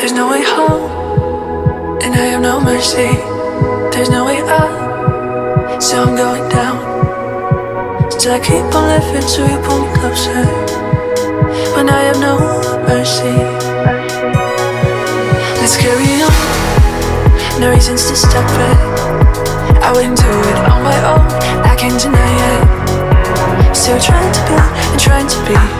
There's no way home, and I have no mercy. There's no way up, so I'm going down. Still, I keep on living, so you pull me closer. When I have no mercy, let's carry on. No reasons to stop it. I wouldn't do it on my own. I can't deny it. Still trying to build and trying to be.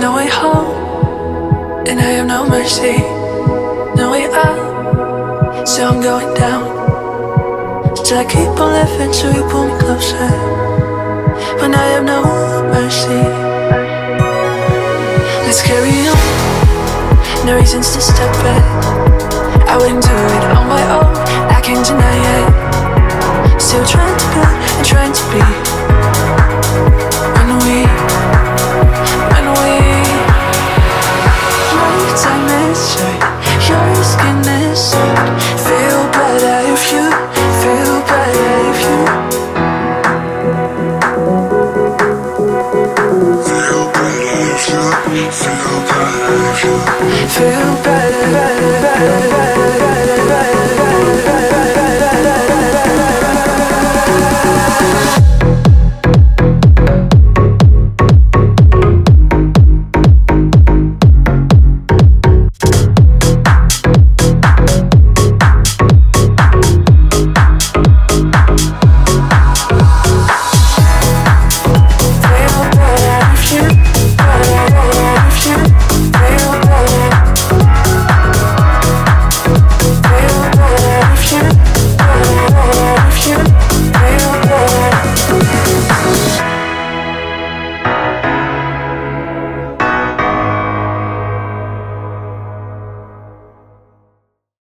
no way home, and I have no mercy. No way up, so I'm going down. Still, I keep on living, so you pull me closer. When I have no mercy. Let's carry on, no reasons to stop it. I wouldn't do it on my own, I can't deny it. Still trying to build and trying to be. Feel better Feel better